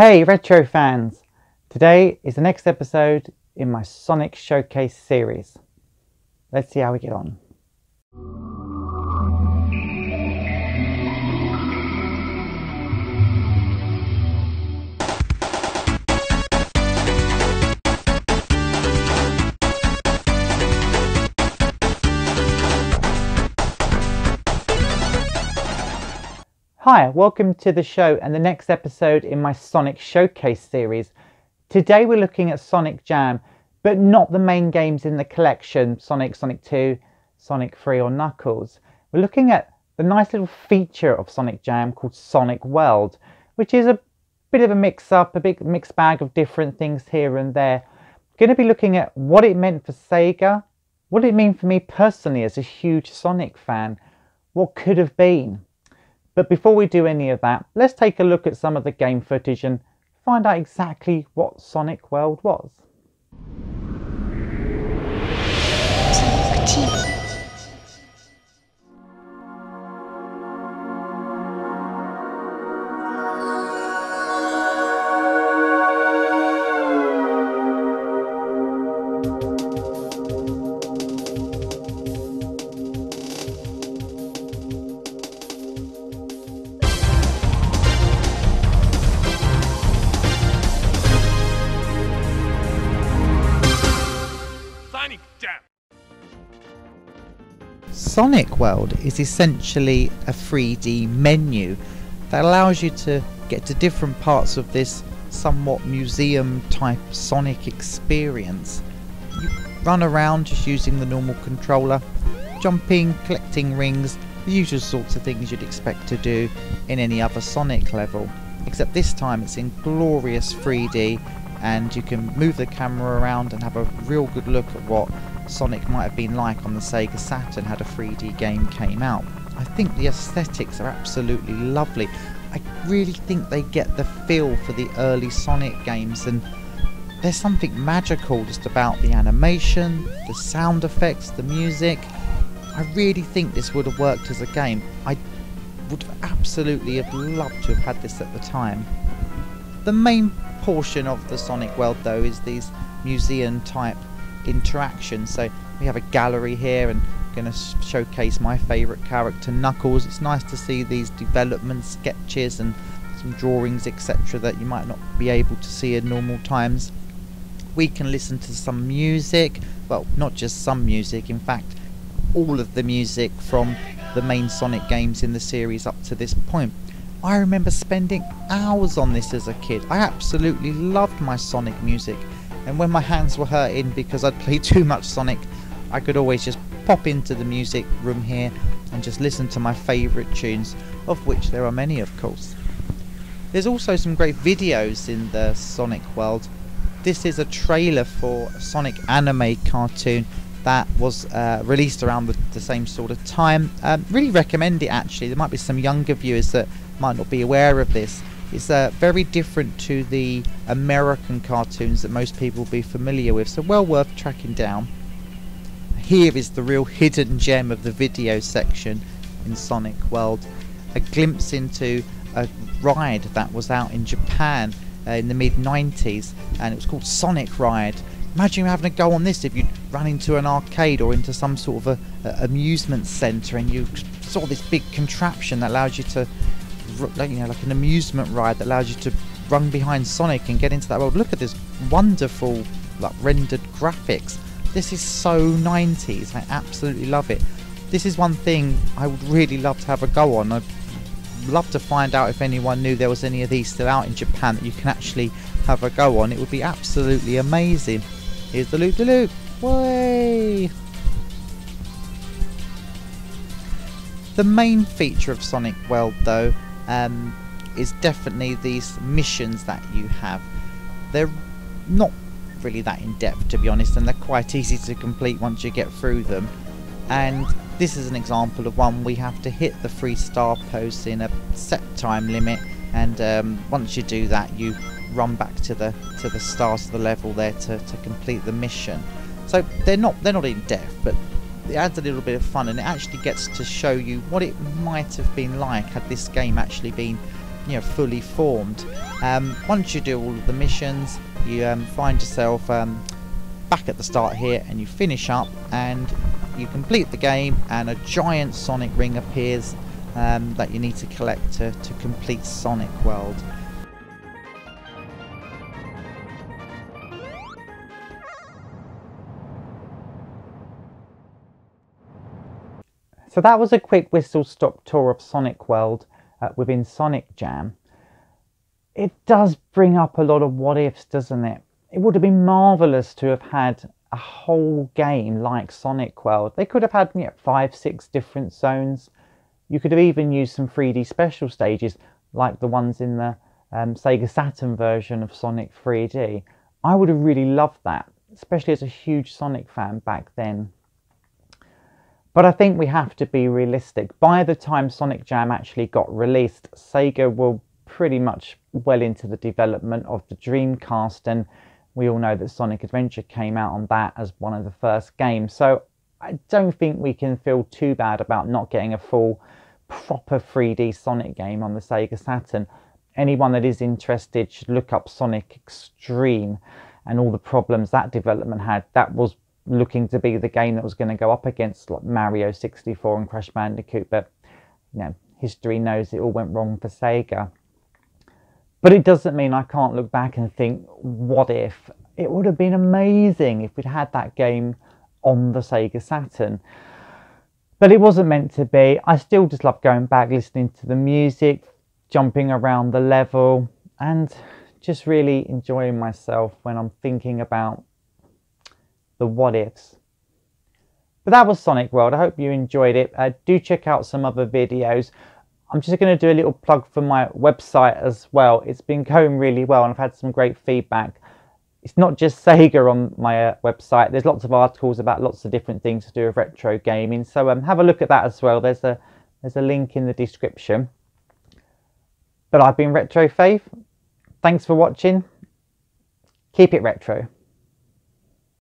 Hey retro fans! Today is the next episode in my Sonic Showcase series. Let's see how we get on. Hi, welcome to the show and the next episode in my Sonic Showcase series. Today we're looking at Sonic Jam, but not the main games in the collection Sonic, Sonic 2, Sonic 3, or Knuckles. We're looking at the nice little feature of Sonic Jam called Sonic World, which is a bit of a mix up, a big mixed bag of different things here and there. Going to be looking at what it meant for Sega, what it meant for me personally as a huge Sonic fan, what could have been. But before we do any of that, let's take a look at some of the game footage and find out exactly what Sonic World was. Sonic Sonic World is essentially a 3D menu that allows you to get to different parts of this somewhat museum type Sonic experience. You run around just using the normal controller, jumping, collecting rings, the usual sorts of things you'd expect to do in any other Sonic level. Except this time it's in glorious 3D and you can move the camera around and have a real good look at what Sonic might have been like on the Sega Saturn had a 3D game came out. I think the aesthetics are absolutely lovely. I really think they get the feel for the early Sonic games and there's something magical just about the animation, the sound effects, the music. I really think this would have worked as a game. I would absolutely have loved to have had this at the time. The main portion of the Sonic world though is these museum type interactions. So we have a gallery here and I'm going to showcase my favourite character Knuckles. It's nice to see these development sketches and some drawings etc that you might not be able to see in normal times. We can listen to some music, well not just some music, in fact all of the music from the main Sonic games in the series up to this point. I remember spending hours on this as a kid. I absolutely loved my Sonic music, and when my hands were hurting because I'd played too much Sonic, I could always just pop into the music room here and just listen to my favourite tunes, of which there are many, of course. There's also some great videos in the Sonic world. This is a trailer for a Sonic anime cartoon that was uh, released around the, the, same sort of time. Um, really recommend it actually. There might be some younger viewers that might not be aware of this. It's uh, very different to the American cartoons that most people will be familiar with, so well worth tracking down. Here is the real hidden gem of the video section in Sonic World. A glimpse into a ride that was out in Japan uh, in the mid 90s and it was called Sonic Ride Imagine having to go on this if you ran into an arcade or into some sort of a, a amusement centre and you saw this big contraption that allows you to, you know, like an amusement ride that allows you to run behind Sonic and get into that world. Look at this wonderful, like rendered graphics. This is so 90s. I absolutely love it. This is one thing I would really love to have a go on. I'd love to find out if anyone knew there was any of these still out in Japan that you can actually have a go on. It would be absolutely amazing. Here's the loop de loop. Way. The main feature of Sonic World, though, um, is definitely these missions that you have. They're not really that in depth, to be honest, and they're quite easy to complete once you get through them. And this is an example of one we have to hit the three star posts in a set time limit, and um, once you do that, you run back to the to the start of the level there to, to complete the mission. So they're not they're not in depth, but it adds a little bit of fun and it actually gets to show you what it might have been like had this game actually been you know fully formed. Um, once you do all of the missions, you um, find yourself um, back at the start here, and you finish up, and you complete the game, and a giant Sonic ring appears um, that you need to collect to, to complete Sonic World. So that was a quick whistle stop tour of Sonic World uh, within Sonic Jam. It does bring up a lot of what ifs, doesn't it? It would have been marvellous to have had a whole game like Sonic World. They could have had you know, five, six different zones. You could have even used some 3D special stages like the ones in the um, Sega Saturn version of Sonic 3D. I would have really loved that, especially as a huge Sonic fan back then. But I think we have to be realistic. By the time Sonic Jam actually got released, Sega were pretty much well into the development of the Dreamcast, and we all know that Sonic Adventure came out on that as one of the first games. So I don't think we can feel too bad about not getting a full, proper 3D Sonic game on the Sega Saturn. Anyone that is interested should look up Sonic X-treme and all the problems that development had. That was looking to be the game that was going to go up against like Mario 64 and Crash Bandicoot, but you know, history knows it all went wrong for Sega. But it doesn't mean I can't look back and think, what if? It would have been amazing if we'd had that game on the Sega Saturn. But it wasn't meant to be. I still just love going back, listening to the music, jumping around the level, and just really enjoying myself when I'm thinking about the what ifs. But that was Sonic World. I hope you enjoyed it. Uh, do check out some other videos. I'm just going to do a little plug for my website as well. It's been going really well and I've had some great feedback. It's not just Sega on my uh, website. There's lots of articles about lots of different things to do with retro gaming. So um, have a look at that as well. There's a there's a link in the description. But I've been Retro Faith. Thanks for watching. Keep it retro.